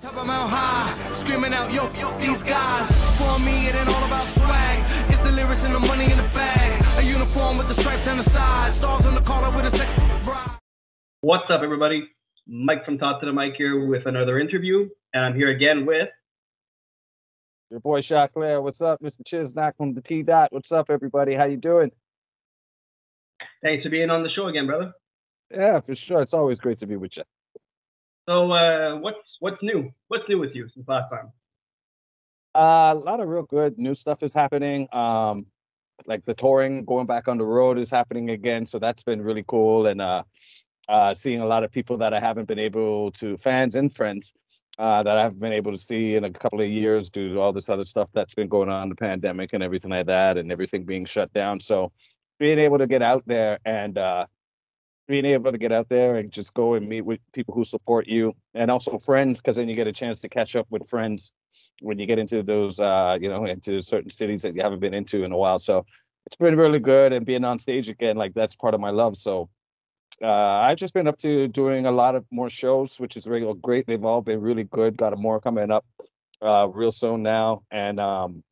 Top of Mount High, screaming out, yo, yo, these guys. For me, it ain't all about swag. It's the lyrics and the money in the bag. A uniform with the stripes on the side. Stars on the collar with a sex bride. What's up, everybody? Mike from Talk to the Mike here with another interview, and I'm here again with. Your boy Choclair. What's up, Mr. Chisnak from the T Dot? What's up, everybody? How you doing? Thanks for being on the show again, brother. Yeah, for sure. It's always great to be with you. So, uh, what's what's new? What's new with you since last time? Uh, a lot of real good new stuff is happening. Um, like the touring, going back on the road is happening again, so that's been really cool. And uh, uh, seeing a lot of people that I haven't been able to, fans and friends, uh, that I haven't been able to see in a couple of years due to all this other stuff that's been going on, the pandemic and everything like that, and everything being shut down. So being able to get out there and uh, being able to get out there and just go and meet with people who support you and also friends, because then you get a chance to catch up with friends when you get into those, uh, you know, into certain cities that you haven't been into in a while. So it's been really good and being on stage again, like that's part of my love. So uh, I've just been up to doing a lot of more shows, which is really great. They've all been really good. Got more coming up uh, real soon now, and um,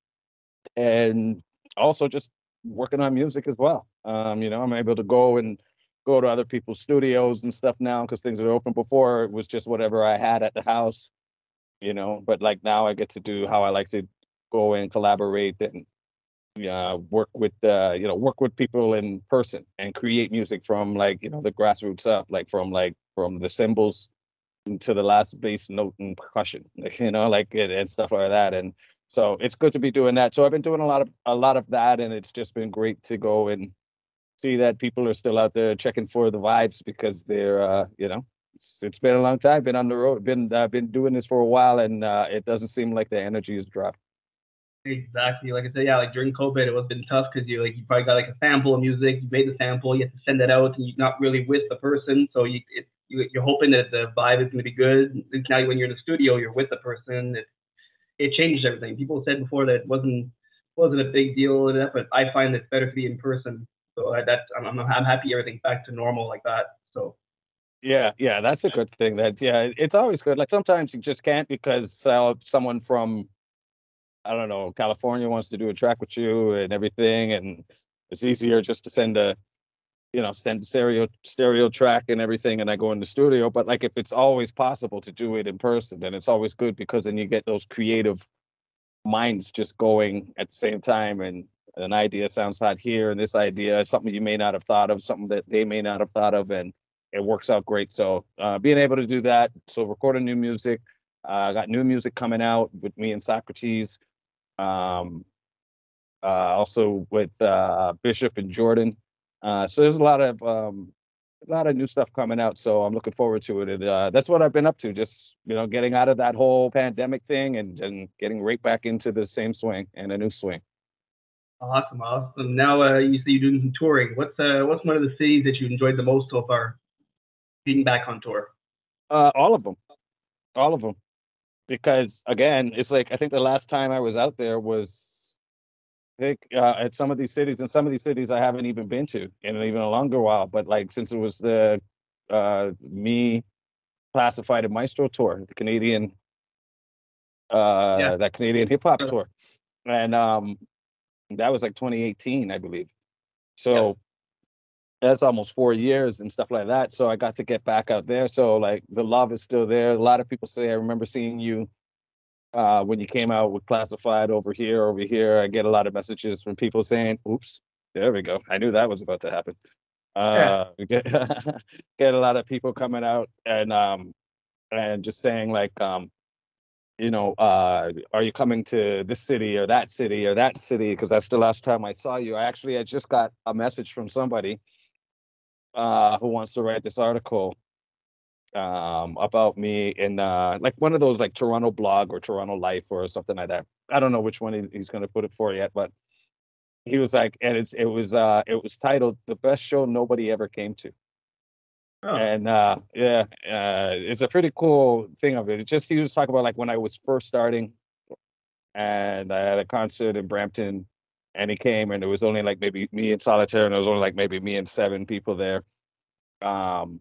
and also just working on music as well. Um, you know, I'm able to go and go to other people's studios and stuff now because things are open. Before it was just whatever I had at the house, you know. But like now, I get to do how I like to go and collaborate and uh, work with uh, you know work with people in person and create music from like you know the grassroots up, like from like from the cymbals to the last bass note and percussion, like, you know, like it, and stuff like that. And so it's good to be doing that. So I've been doing a lot of a lot of that, and it's just been great to go and see that people are still out there checking for the vibes because they're uh, you know it's, it's been a long time, been on the road, been uh, been doing this for a while, and uh, it doesn't seem like the energy has dropped. Exactly. Like I said, yeah, like during COVID, it was been tough because you like you probably got like a sample of music, you made the sample, you have to send it out, and you're not really with the person, so you it, you you're hoping that the vibe is going to be good. And now when you're in the studio, you're with the person. It it changes everything. People said before that it wasn't wasn't a big deal, that, but I find it's better to be in person. So I, that's I'm, I'm I'm happy everything's back to normal like that. So Yeah, yeah, that's a good thing. That yeah, it's always good. Like sometimes you just can't because uh, someone from I don't know California wants to do a track with you and everything, and it's easier just to send a you know send stereo stereo track and everything, and I go in the studio. But like if it's always possible to do it in person, then it's always good because then you get those creative minds just going at the same time and an idea sounds hot here and this idea is something you may not have thought of something that they may not have thought of and it works out great. So uh, being able to do that so recording new music uh, got new music coming out with me and socrates um, uh, also with uh, bishop and jordan. Uh, so there's a lot of um, a lot of new stuff coming out so i'm looking forward to it and uh, that's what i've been up to just you know getting out of that whole pandemic thing and, and getting right back into the same swing and a new swing awesome, awesome. Now uh, you say you're doing some touring. What's uh what's one of the cities that you enjoyed the most so far? Being back on tour. Uh, all of them, all of them, because again, it's like I think the last time I was out there was, I think uh, at some of these cities, and some of these cities I haven't even been to in even a longer while. But like since it was the uh, me classified a Maestro tour, the Canadian, uh, Yeah. that Canadian hip hop tour, and um, that was like 2018, I believe. So that's almost four years and stuff like that. So I got to get back out there. So like the love is still there. A lot of people say I remember seeing you uh, when you came out with Classified over here, over here. I get a lot of messages from people saying, "Oops, there we go. I knew that was about to happen." Uh, we get get a lot of people coming out and um and just saying like um you know, uh, are you coming to this city or that city or that city? Because that's the last time I saw you. I actually I just got a message from somebody uh, who wants to write this article um, about me in uh, like one of those like Toronto blog or Toronto Life or something like that. I don't know which one he, he's going to put it for yet, but he was like, and it's it was uh, it was titled "The Best Show Nobody Ever Came to." Oh, And uh, yeah, uh, it's a pretty cool thing of it. It just he was talking about like when I was first starting, and I had a concert in Brampton, and he came, and it was only like maybe me and Solitaire, and it was only like maybe me and seven people there. Um,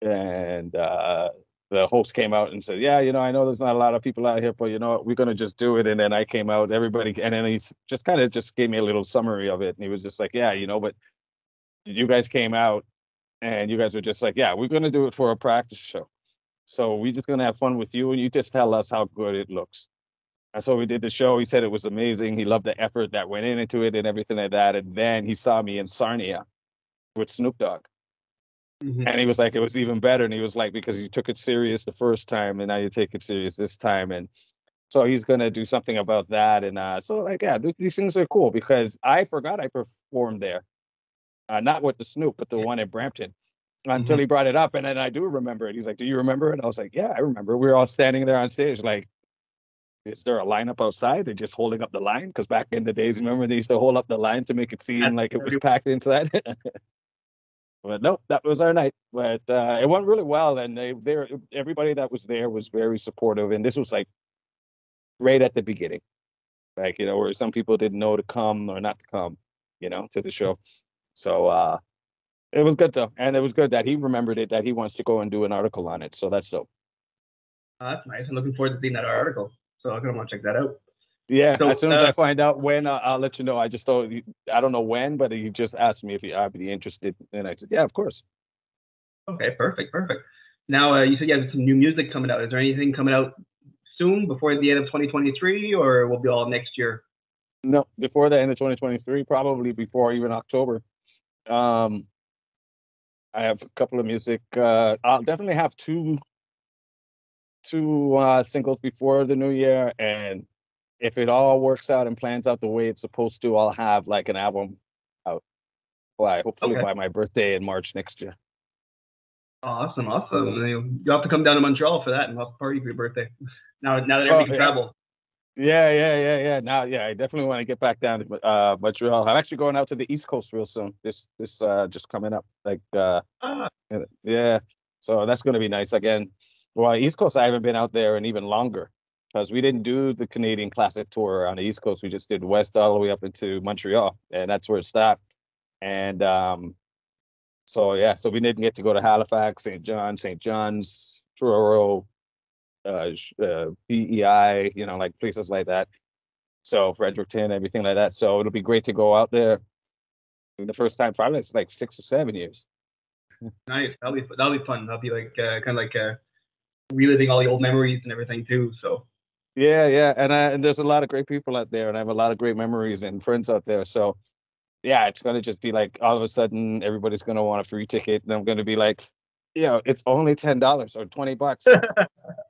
and uh, the host came out and said, "Yeah, you know, I know there's not a lot of people out here, but you know what, we're gonna just do it." And then I came out, everybody, and then he's just kind of just gave me a little summary of it, and he was just like, "Yeah, you know, but you guys came out, and you guys were just like, yeah, we're gonna do it for a practice show, so we're just gonna have fun with you, and you just tell us how good it looks." And so we did the show. He said it was amazing. He loved the effort that went into it and everything like that. And then he saw me in Sarnia with Snoop Dogg. Mhm. And he was like, it was even better. And he was like, because you took it serious the first time and now you take it serious this time. And so he's gonna do something about that. And uh, so like, yeah, th- these things are cool because I forgot I performed there. Uh, not with the Snoop, but the one in Brampton. Until he brought it up. And then I do remember it. He's like, Do you remember it? I was like, Yeah, I remember. We were all standing there on stage, like, is there a lineup outside? They're just holding up the line. Because back in the days, remember they used to hold up the line to make it seem like it was packed inside. but nope, that was our night. But uh, it went really well, and they, were, everybody that was there was very supportive. And this was like right at the beginning, like you know, where some people didn't know to come or not to come, you know, to the show. So uh, it was good though, and it was good that he remembered it. That he wants to go and do an article on it. So that's dope. Oh, that's nice. I'm looking forward to seeing that article. So I'm gonna want to check that out. Yeah, So, as soon as uh, I find out when, uh, I'll let you know. I just don't, I don't know when, but he just asked me if he, I'd be interested, and I said, yeah, of course. Okay, perfect, perfect. Now uh, you said you have some new music coming out. Is there anything coming out soon before the end of 2023, or will be all next year? No, before the end of 2023, probably before even October. Um, I have a couple of music. Uh, I'll definitely have two, two uh, singles before the new year, and if it all works out and plans out the way it's supposed to, I'll have like an album out by hopefully Okay. by my birthday in March next year. Awesome, awesome. You you have to come down to Montreal for that and we'll have a party for your birthday. Now, now that Oh, everybody can yeah. travel. Yeah, yeah, yeah, yeah. Now, yeah, I definitely want to get back down to uh, Montreal. I'm actually going out to the East Coast real soon. This, this, uh, just coming up. Like, uh, Ah, yeah. So that's going to be nice again. Well, East Coast, I haven't been out there in even longer because we didn't do the Canadian Classic Tour on the East Coast. We just did west all the way up into Montreal, and that's where it stopped. And um, so yeah, so we didn't get to go to Halifax, St. John, St. John's, Truro, uh, uh, PEI, you know, like places like that. So Fredericton, everything like that. So it'll be great to go out there. The first time, probably it's like six or seven years. nice. That'll be that'll be fun. That'll be like uh, kind of like uh, reliving all the old memories and everything too. So Yeah, yeah, and I, and there's a lot of great people out there, and I have a lot of great memories and friends out there. So, yeah, it's gonna just be like all of a sudden everybody's gonna want a free ticket, and I'm gonna be like, you know, it's only ten dollars or twenty bucks.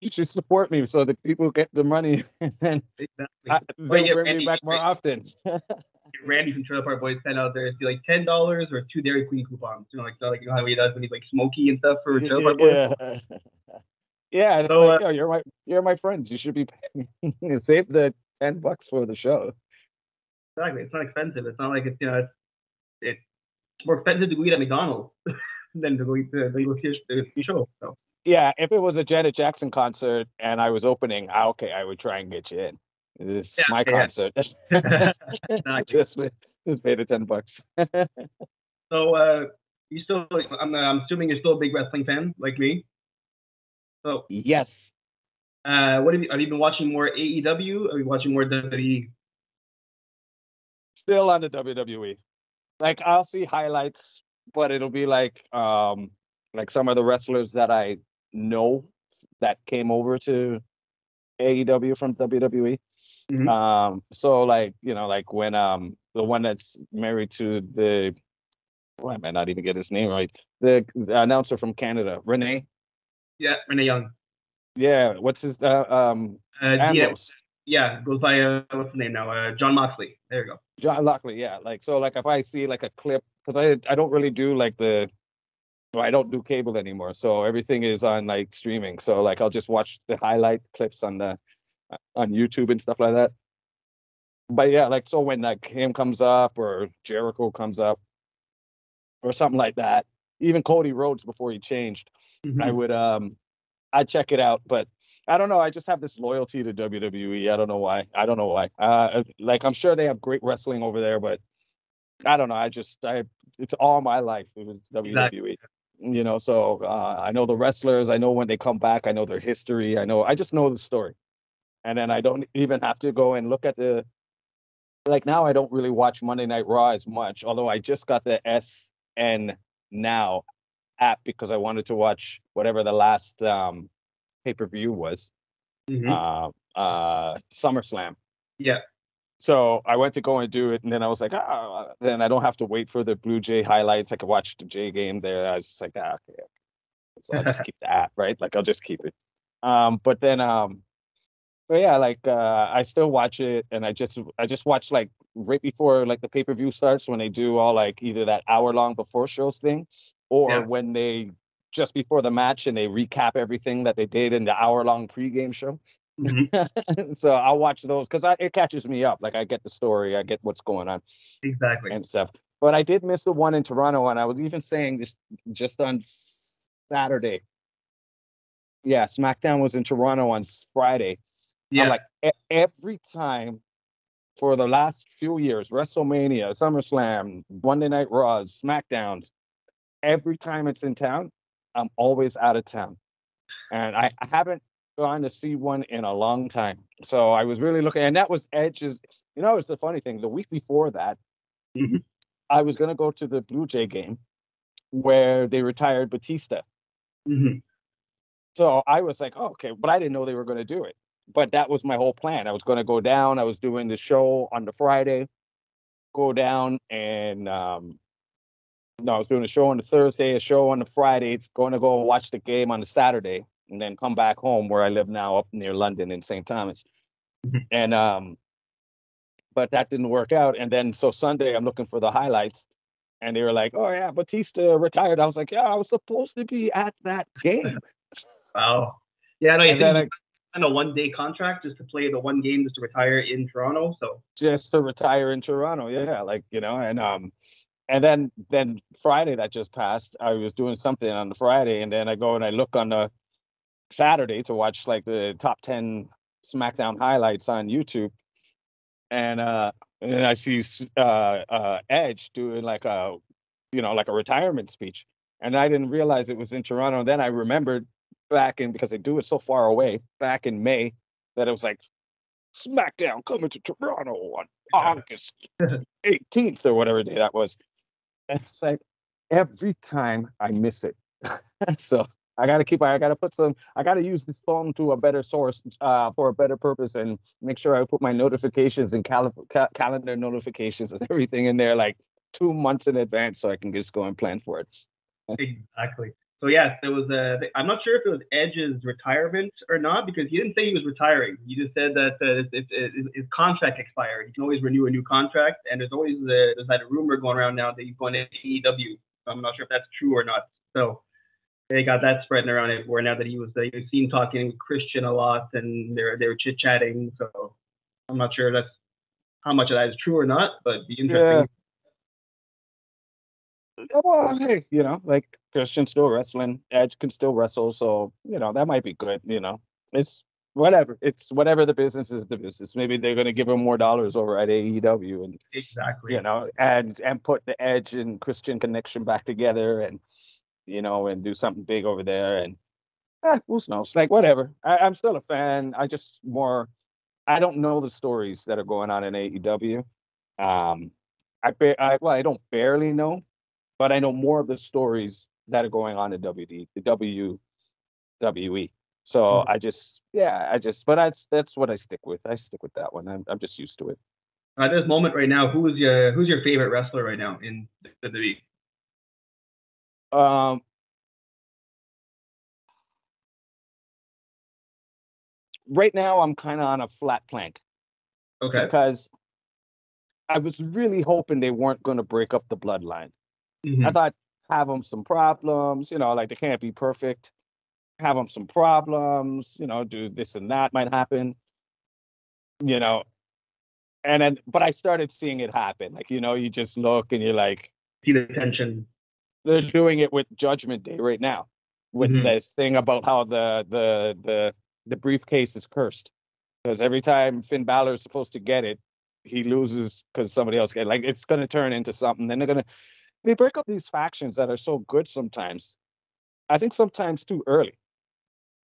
You should support me so that people get the money, and then exactly. I, yeah, bring me back more often. Randy from Trailer Park Boys sent out there. It's be like ten dollars or two Dairy Queen coupons. You know, like like you know how he does when he's like smoky and stuff for Trailer Park Boys. yeah, yeah. It's So, like, uh, yo, you're my you're my friends. You should be paying. save the ten bucks for the show. Exactly. It's not expensive. It's not like it's you know it's, it's more expensive to go eat at McDonald's than to go eat the, the, go the the show. So yeah, if it was a Janet Jackson concert and I was opening, ah, okay, I would try and get you in. This is Yeah, my yeah. concert. Just, just pay the ten bucks. so uh, you still I'm, I'm assuming you're still a big wrestling fan like me. So yes. uh, what have you have you been watching more AEW? Are you watching more E? WWE? Still on the WWE. Like I'll see highlights, but it'll be like um like some of the wrestlers that I know that came over to AEW from WWE. Mhm. Um so like, you know, like when um the one that's married to the why am I not even get his name right? The, the announcer from Canada, Renee. Yeah, Renee Young. Yeah, what's his uh, um Uh, yeah, yeah, goes by uh, what's the name now? Uh, John Moxley. There you go. John Moxley, yeah. Like so, like if I see like a clip, because I I don't really do like the, well, I don't do cable anymore, so everything is on like streaming. So like I'll just watch the highlight clips on the on YouTube and stuff like that. But yeah, like so when like him comes up or Jericho comes up or something like that, even Cody Rhodes before he changed, I Mhm. would um I check it out, but I don't know. I just have this loyalty to WWE. I don't know why. I don't know why. Uh, like I'm sure they have great wrestling over there, but I don't know. I just I it's all my life. It was WWE. You know, so uh, I know the wrestlers. I know when they come back. I know their history. I know. I just know the story, and then I don't even have to go and look at the. Like now, I don't really watch Monday Night Raw as much. Although I just got the SN Now app because I wanted to watch whatever the last um, pay per view was, Mhm. uh, uh, SummerSlam. yeah. So I went to go and do it, and then I was like, ah, then I don't have to wait for the Blue Jay highlights. I could watch the J game there. I was just like, ah, okay. okay. So I'll just keep the app, right? Like I'll just keep it. Um, but then, um, but yeah, like uh, I still watch it, and I just I just watch like right before like the pay per view starts when they do all like either that hour long before shows thing, or Yeah. when they just before the match and they recap everything that they did in the hour long pregame show Mhm. so I'll watch those because it catches me up. Like I get the story, I get what's going on Exactly. and stuff. But I did miss the one in Toronto, and I was even saying this just on Saturday. Yeah, SmackDown was in Toronto on Friday. Yeah. I'm like e- every time for the last few years, WrestleMania, SummerSlam, Monday Night Raws, SmackDowns, every time it's in town, I'm always out of town. And I, I haven't gone to see one in a long time. So I was really looking, and that was Edge's. You know, it's the funny thing. The week before that, Mhm. I was going to go to the Blue Jay game where they retired Bautista. Mhm. So I was like, oh, okay, but I didn't know they were going to do it. But that was my whole plan. I was going to go down. I was doing the show on the Friday, go down and um, no, I was doing a show on the Thursday, a show on the Friday. It's going to go watch the game on the Saturday, and then come back home where I live now, up near London in St. Thomas. Mhm. And um, but that didn't work out. And then so Sunday, I'm looking for the highlights, and they were like, "Oh yeah, Bautista retired." I was like, "Yeah, I was supposed to be at that game." Wow. Yeah, no, you and then I, on a one day contract just to play the one game just to retire in Toronto. So just to retire in Toronto. Yeah, like you know, and um, and then then Friday that just passed, I was doing something on the Friday, and then I go and I look on the Saturday to watch like the top ten SmackDown highlights on YouTube, and uh, and I see uh uh Edge doing like a you know like a retirement speech, and I didn't realize it was in Toronto. Then I remembered back in because they do it so far away back in May that it was like SmackDown coming to Toronto on August 18th or whatever day that was. And it's like every time I miss it. so I gotta keep I gotta put some I gotta use this phone to a better source uh for a better purpose and make sure I put my notifications and cal- ca- calendar notifications and everything in there like two months in advance so I can just go and plan for it. exactly. So yes, there was a. I'm not sure if it was Edge's retirement or not because he didn't say he was retiring. He just said that uh, his, his, contract expired. He can always renew a new contract, and there's always uh, there's that rumor going around now that he's going to AEW. I'm not sure if that's true or not. So they got that spreading around everywhere now that he was seen talking with Christian a lot, and they're they were chit chatting. So I'm not sure that's how much of that is true or not, but be interesting. Yeah, well, hey, you know, like Christian still wrestling, Edge can still wrestle, so you know that might be good. You know, it's whatever. It's whatever the business is the business. Maybe they're going to give him more dollars over at AEW, and Exactly. you know, and and put the Edge and Christian connection back together, and you know, and do something big over there. And eh, who knows? Like whatever. I, I'm still a fan. I just more. I don't know the stories that are going on in AEW. Um, I, ba- I well, I don't barely know, but I know more of the stories that are going on in WD, the WWE. So Mhm. I just, yeah, I just, but that's that's what I stick with. I stick with that one. I'm I'm just used to it. At this moment right now, who's your who's your favorite wrestler right now in the WWE? Um, right now, I'm kind of on a flat plank Okay. because I was really hoping they weren't going to break up the bloodline. I Mhm. thought have them some problems, you know, like they can't be perfect. Have them some problems, you know, do this and that might happen, you know. And then, but I started seeing it happen. Like, you know, you just look and you're like, See the tension. They're doing it with Judgment Day right now, with Mhm. this thing about how the the the the briefcase is cursed, because every time Finn Balor is supposed to get it, he loses because somebody else get it. like it's gonna turn into something. Then they're gonna they break up these factions that are so good sometimes, I think sometimes too early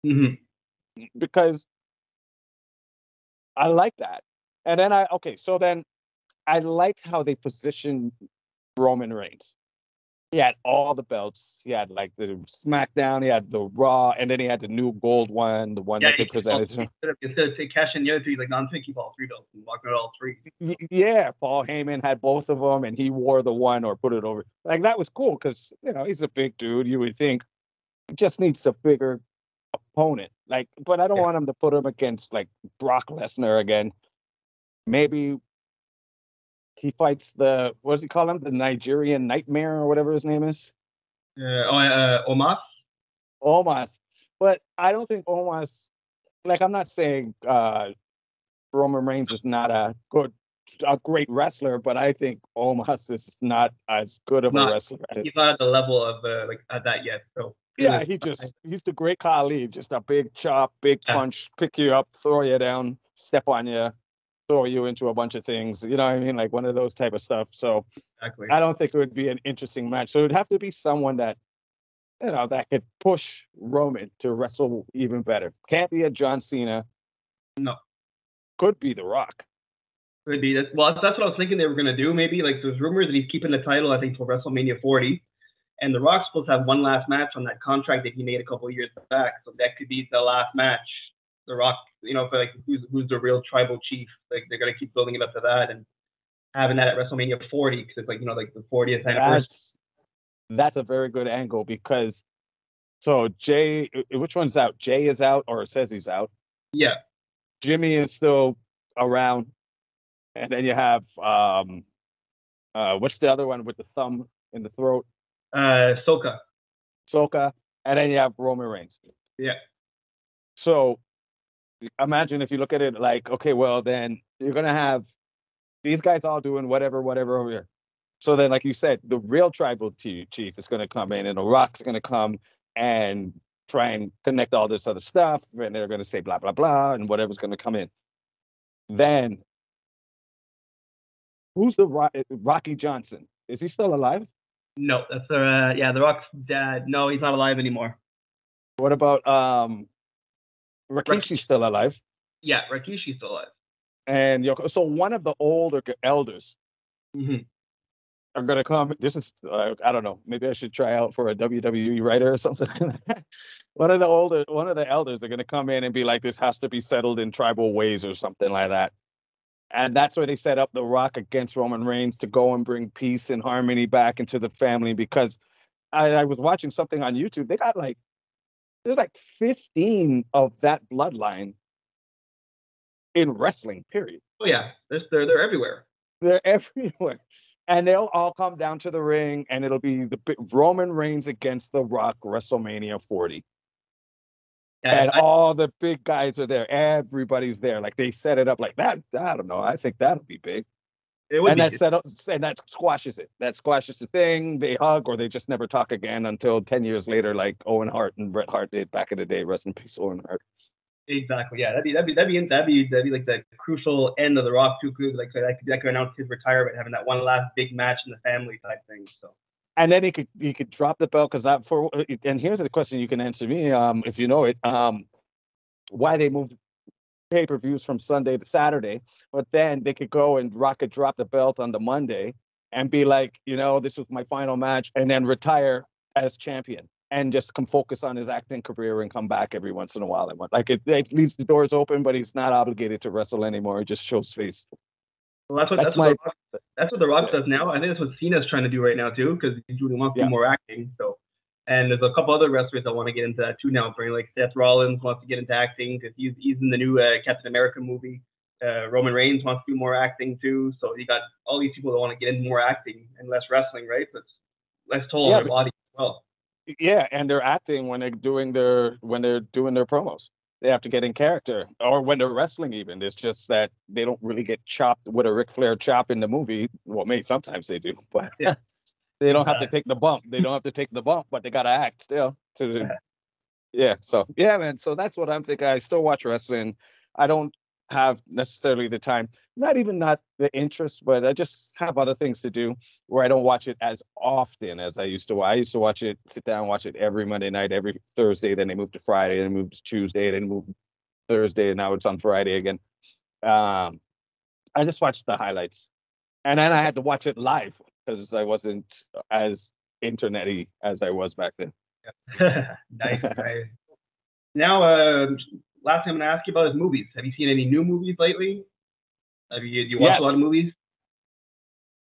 hmm because I like that. And then I okay, so then I liked how they positioned Roman Reigns. He had all the belts. He had like the SmackDown, he had the Raw, and then he had the new gold one, the one Yeah, that they presented. instead of, instead of take cash in the other three, like non to keep all three belts and walk out all three. Yeah, Paul Heyman had both of them, and he wore the one or put it over. Like that was cool because you know he's a big dude. You would think he just needs a bigger opponent. Like, but I don't Yeah. want him to put him against like Brock Lesnar again. Maybe he fights the what does he call him? The Nigerian Nightmare or whatever his name is. Uh, uh, Omos. Omos. But I don't think Omos. Like, I'm not saying uh Roman Reigns is not a good, a great wrestler, but I think Omos is not as good of a wrestler. He's not at the level of uh, like at that yet. So Yeah, he just he's the great Khali, just a big chop, big punch, pick you up, throw you down, step on you, throw you into a bunch of things. You know what I mean? Like one of those type of stuff. So exactly. I don't think it would be an interesting match. So it would have to be someone that, you know, that could push Roman to wrestle even better. Can't be a John Cena. No. Could be The Rock. Could be. That's, well, that's what I was thinking they were gonna do. Maybe like there's rumors that he's keeping the title. I think till WrestleMania 40, and The Rock's supposed to have one last match on that contract that he made a couple of years back. So that could be the last match. The Rock, you know, for like who's who's the real tribal chief? Like they're gonna keep building it up to that and having that at WrestleMania 40 because it's like you know like the 40th anniversary. That's that's a very good angle because so Jay, which one's out? Jay is out or says he's out. Yeah, Jimmy is still around, and then you have um, uh, what's the other one with the thumb in the throat? uh, Sikoa. Sikoa, and then you have Roman Reigns. Yeah. So imagine if you look at it like, okay, well, then you're gonna have these guys all doing whatever, whatever over here. So then, like you said, the real tribal t- chief is gonna come in, and the Rock's gonna come and try and connect all this other stuff, and they're gonna say blah blah blah, and whatever's gonna come in. Then, who's the Ro- Rocky Johnson? Is he still alive? No, that's uh yeah, The Rock's dead. No, he's not alive anymore. What about um, Rikishi's still alive? Yeah, Rikishi's still alive. and Yoko. So one of the older elders hmm are gonna come. This is uh, I don't know. Maybe I should try out for a WWE writer or something. one of the older, one of the elders they're gonna come in and be like, "This has to be settled in tribal ways" or something like that. And that's where they set up the Rock against Roman Reigns to go and bring peace and harmony back into the family. Because I, I was watching something on YouTube. They got like there's like 15 of that bloodline in wrestling. Period. Oh yeah, they're they're, they're everywhere. They're everywhere. And they'll all come down to the ring, and it'll be the Roman Reigns against The Rock WrestleMania 40. And I- all the big guys are there. Everybody's there. Like they set it up like that. I don't know. I think that'll be big. It would and be. that set up and that squashes it. That squashes the thing. They hug or they just never talk again until 10 years later, like Owen Hart and Bret Hart did back in the day. Rest in peace, Owen Hart. Exactly. Yeah, that'd be that'd be that'd be that'd be that'd be like the crucial end of the Rock too. Could like so that could that could announce his retirement, having that one last big match in the family type thing. So and then he could he could drop the belt because that for and here's the question you can answer me um if you know it um why they moved pay-per-views from Sunday to Saturday but then they could go and Rock could drop the belt on the Monday and be like you know this was my final match and then retire as champion and just come focus on his acting career and come back every once in a while and what like it, it leaves the doors open but he's not obligated to wrestle anymore it just shows face well, that's what That's that's, what my- the Rock, that's what the Rock Yeah. does now. I think that's what Cena's trying to do right now too, because he really wants to Yeah. do more acting. So. And there's a couple other wrestlers that want to get into that too now. For like Seth Rollins wants to get into acting because he's he's in the new uh, Captain America movie. Uh, Roman Reigns wants to do more acting too. So you got all these people that want to get into more acting and less wrestling, right? But less toll Yeah, on their body as well. yeah and they're acting when they're doing their when they're doing their promos they have to get in character or when they're wrestling even it's just that they don't really get chopped with a Ric Flair chop in the movie well maybe sometimes they do but Yeah. They don't have to take the bump they don't have to take the bump but they gotta act still to yeah so yeah man so that's what i'm thinking i still watch wrestling i don't have necessarily the time. Not even not the interest, but I just have other things to do where I don't watch it as often as I used to. I used to watch it, sit down, watch it every Monday night, every Thursday. Then they moved to Friday, then moved to Tuesday, then moved Thursday, and now it's on Friday again. Um, I just watched the highlights, and then I had to watch it live because I wasn't as internety as I was back then. nice, nice. Now, uh, last thing I'm gonna ask you about is movies. Have you seen any new movies lately? Have you you watched Yes. a lot of movies?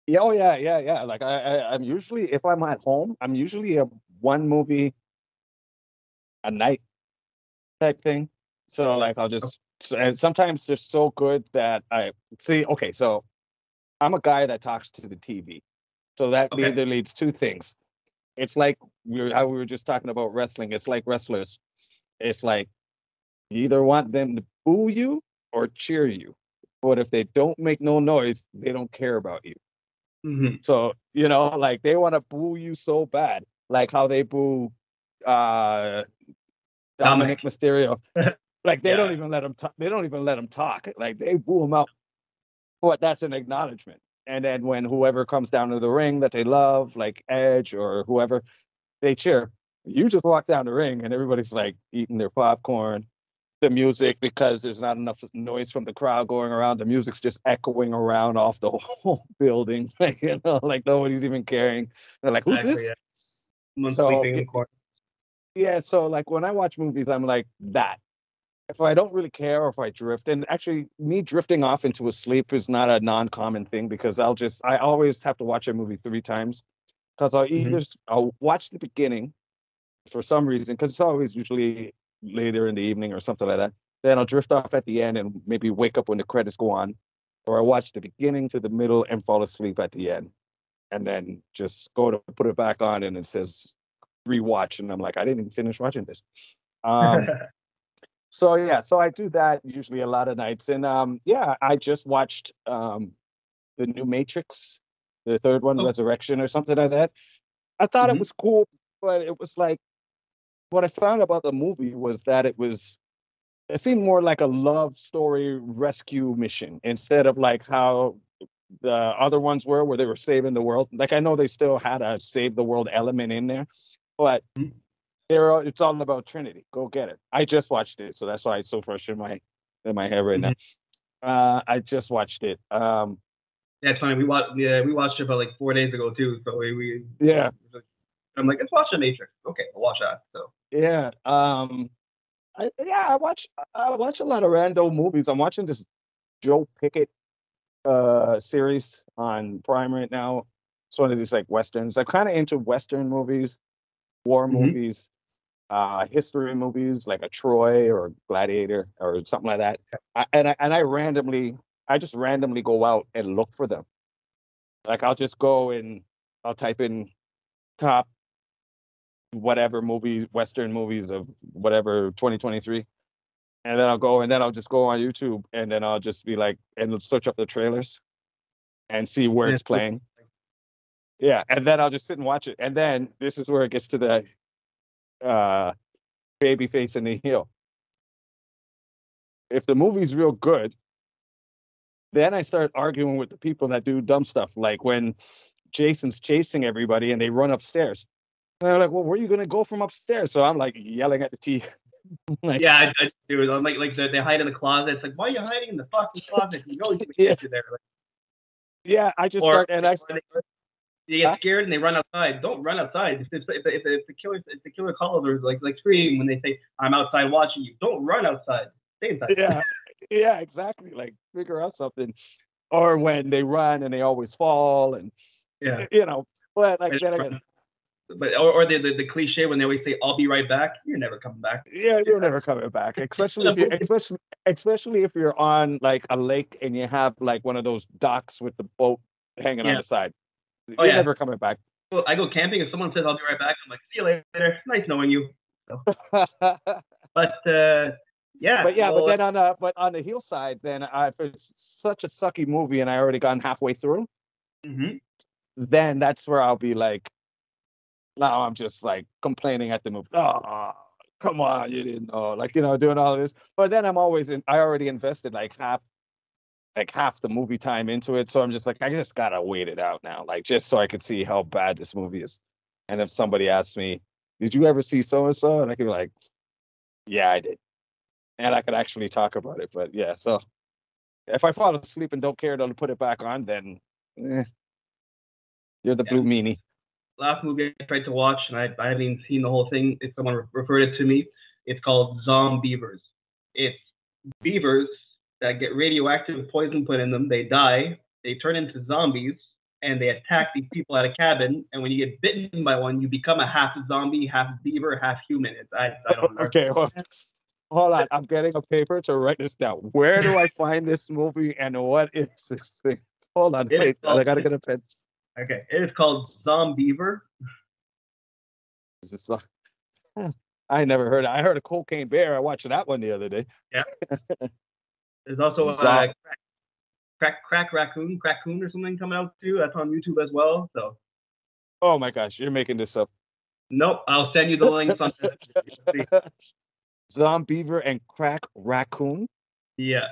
Yeah, oh yeah, yeah, yeah. Like I, I, I'm usually if I'm at home, I'm usually a one movie a night type thing. So like I'll just so- and sometimes they're so good that I see. Okay, so I'm a guy that talks to the TV, so that Okay. either leads two things. It's like we were, how we were just talking about wrestling. It's like wrestlers. It's like you either want them to boo you or cheer you, but if they don't make no noise, they don't care about you. Mm-hmm. So, you know, like they want to boo you so bad, like how they boo uh Dominic, Dominic. Mysterio. like they don't even let him talk. They don't even let him talk. Like they boo him out. But that's an acknowledgement. And then when whoever comes down to the ring that they love, like Edge or whoever, they cheer. You just walk down the ring and everybody's like eating their popcorn. The music, because there's not enough noise from the crowd going around, the music's just echoing around off the whole building. Like, you know, like nobody's even caring. They're like, who's this? Someone So, sleeping in the it- corner. Yeah, so like when I watch movies, I'm like that. If I don't really care or if I drift, and actually me drifting off into a sleep is not a non-common thing because I'll just I always have to watch a movie three times because I'll either I'll watch the beginning for some reason because it's always usually later in the evening or something like that. Then I'll drift off at the end and maybe wake up when the credits go on, or I watch the beginning to the middle and fall asleep at the end, and then just go to put it back on and it says rewatch and I'm like, I didn't even finish watching this. Um, so yeah, so I do that usually a lot of nights. And um, yeah, I just watched um, the new Matrix, the third one, Oh. Resurrection or something like that. I thought Mhm. it was cool, but it was like what I found about the movie was that it was it seemed more like a love story rescue mission instead of like how the other ones were where they were saving the world. Like I know they still had a save the world element in there, but Mhm. They're all, it's all about Trinity. Go get it. I just watched it, so that's why it's so fresh in my in my head right now. Uh, I just watched it. Um, Yeah, funny. We watched. Yeah, we watched it about like four days ago too. So we, we yeah, I'm like, let's watch the Matrix. Okay, I'll watch that. So yeah. Um, I, yeah, I watch I watch a lot of random movies. I'm watching this Joe Pickett uh series on Prime right now. It's one of these like westerns. I'm kind of into western movies, war Mhm. movies, uh, history movies like a Troy or Gladiator or something like that. I, and I and I randomly, I just randomly go out and look for them. Like I'll just go and I'll type in top whatever movies, western movies of whatever 2023. And then I'll go and then I'll just go on YouTube and then I'll just be like and search up the trailers and see where Yeah, it's playing. Yeah, and then I'll just sit and watch it. And then this is where it gets to the uh baby face and the heel. If the movie's real good, then I start arguing with the people that do dumb stuff, like when Jason's chasing everybody and they run upstairs. And they're like, "Well, where are you gonna go from upstairs?" So I'm like yelling at the TV. like, yeah, I, I do. it. I'm like, like they, they hide in the closet. It's like, why are you hiding in the fucking closet? You know gonna Yeah. there. Like, yeah, I just or, start and I or they, get Huh? scared and they run outside. Don't run outside. If, if, if, if, if the killer if the killer calls or like like scream when they say I'm outside watching you, don't run outside. Stay inside. yeah, yeah, exactly. Like figure out something. Or when they run and they always fall, and yeah. you know, but like then again, But or, or the, the the cliche when they always say I'll be right back. You're never coming back. yeah, you're never coming back. Especially if you, especially, especially if you're on like a lake and you have like one of those docks with the boat hanging on the side. You're Oh, yeah. never coming back. So I go camping and someone says I'll be right back. I'm like, see you later. Nice knowing you. But uh, yeah. but yeah, well, but then on the but on the heel side, then uh, if it's such a sucky movie and I already gone halfway through, mhm. then that's where I'll be like, now I'm just like complaining at the movie. Oh, come on, you didn't know, like you know, doing all this. But then I'm always in. I already invested like half, like half the movie time into it, so I'm just like, I just gotta wait it out now, like just so I could see how bad this movie is. And if somebody asks me, "Did you ever see so and so?" and I could be like, "Yeah, I did," and I could actually talk about it. But yeah, so if I fall asleep and don't care to put it back on, then eh, you're the Yeah. blue meanie. last movie I tried to watch, and I, I haven't even seen the whole thing. If someone re- referred it to me, it's called Zombeavers. It's beavers that get radioactive poison put in them. They die. They turn into zombies, and they attack these people at a cabin. And when you get bitten by one, you become a half zombie, half beaver, half human. It's I, I don't know. Okay, hold, hold on. I'm getting a paper to write this down. Where do I find this movie and what is this thing? Hold on, It wait. I gotta get a pen. Okay, it is called Zombeaver. Is this a- I never heard. It. I heard a cocaine bear. I watched that one the other day. There's also uh, crack, crack, crack raccoon, crackoon or something coming out too. That's on YouTube as well. So Oh my gosh, you're making this up. nope, I'll send you the links on. Zombeaver and crack raccoon. yeah,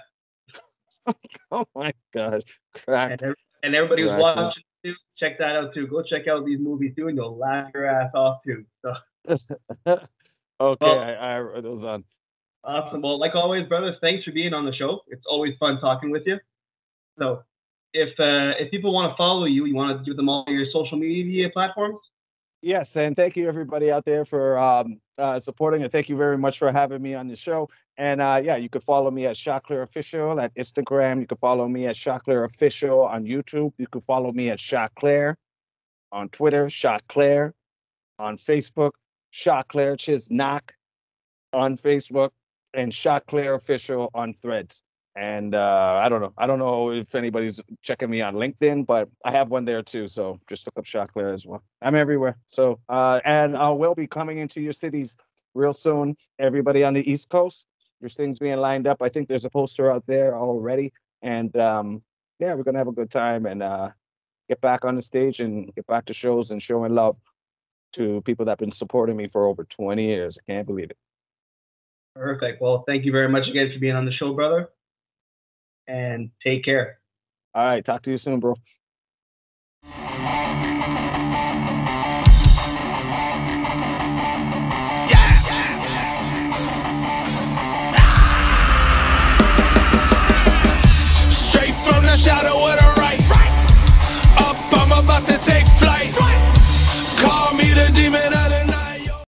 Oh my gosh, crack. and, and everybody who's Raccoon. watching too, check that out too. Go check out these movies too, and you'll laugh your ass off too. So Okay, Well- I, I wrote those on. Awesome. Well, like always, brothers, thanks for being on the show. It's always fun talking with you. So if uh, if people want to follow you, you want to give them all your social media platforms. Yes, and thank you everybody out there for um, uh, supporting, and thank you very much for having me on the show. And uh, yeah, you can follow me at Choclair Official at Instagram. You can follow me at Choclair Official on YouTube. You can follow me at Choclair on Twitter, Choclair on Facebook, Choclair Chisnock on Facebook, and Choclair Official on Threads. And uh, I don't know. I don't know if anybody's checking me on LinkedIn, but I have one there too. So just look up Choclair as well. I'm everywhere. So uh, and I will be coming into your cities real soon. Everybody on the East Coast, there's things being lined up. I think there's a poster out there already, and um, yeah, we're gonna have a good time and uh, get back on the stage and get back to shows and showing love to people that have been supporting me for over 20 years. I can't believe it. Perfect. Well, thank you very much again for being on the show, brother. And take care. All right, talk to you soon, bro.